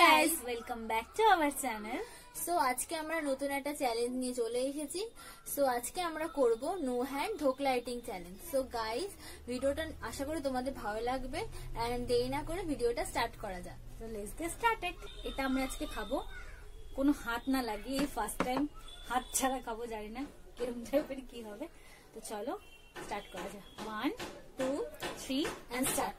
Guys welcome back to our channel so আজকে আমরা নতুন একটা চ্যালেঞ্জ নিয়ে চলে এসেছি। সো আজকে আমরা করব no hand dhokla lighting challenge so guys ভিডিওটা আশা করি তোমাদের ভালো লাগবে। এন্ড দেরি না করে ভিডিওটা স্টার্ট করা যাক। তো লেটস গেট স্টার্টেড এটা আমরা আজকে খাব। কোনো হাত না লাগিয়ে এই ফার্স্ট টাইম হাত ছাড়া খাব জানি না কীরকম টাইপের কি হবে। তো চলো স্টার্ট করা যাক। One two three and start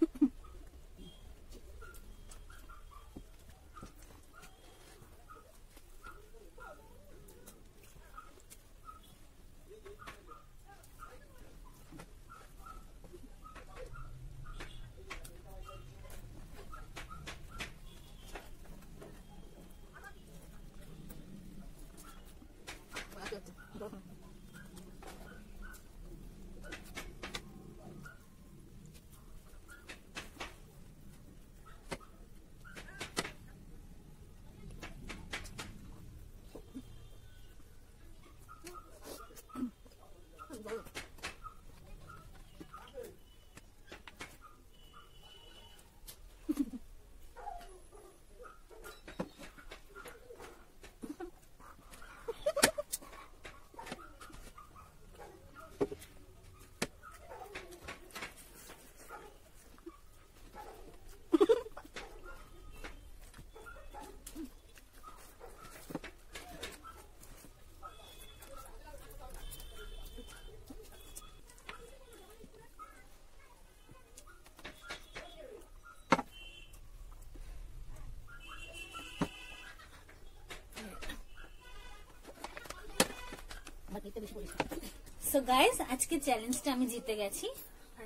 so guys আজকে চ্যালেঞ্জটা আমি জিতে গেছি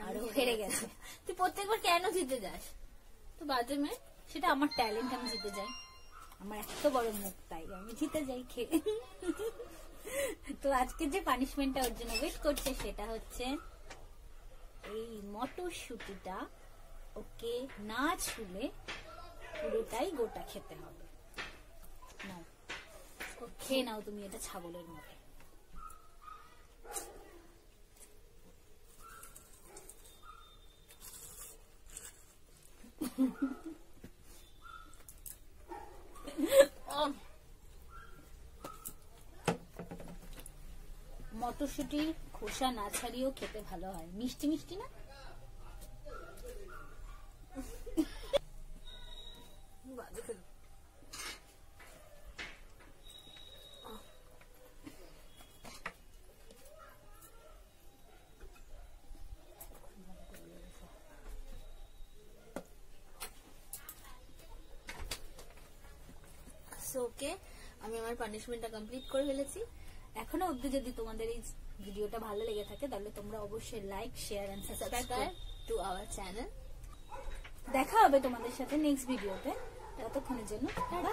আর ও হেরে গেছে। তুই প্রত্যেকবার কেন জিতে যাস? তো বাজে মেয়ে সেটা আমার ট্যালেন্ট আমি জিতে যাই। আমার এত বড় মুখ তাই আমি জিতে যাই খেয়ে। তো আজকে যে পানিশমেন্টটা ওর জন্য ওয়েট করছে সেটা হচ্ছে এই মটরশুটিটা ওকে না ছুলে পুরোটাই গোটা খেতে হবে। নাও খেয়ে নাও তুমি এটা ছাগলের মতো মটরশুটি খোসা না ছাড়িয়েও খেতে ভালো হয়। মিষ্টি মিষ্টি না বাজে খেলো। So, ওকে আমি আমার পানিশমেন্টটা কমপ্লিট করে ফেলেছি। এখনও অব্দি যদি তোমাদের এই ভিডিওটা ভালো লেগে থাকে তাহলে তোমরা অবশ্যই like share and subscribe to our channel দেখা হবে তোমাদের সাথে নেক্সট ভিডিওতে ততক্ষণের জন্য টাটা।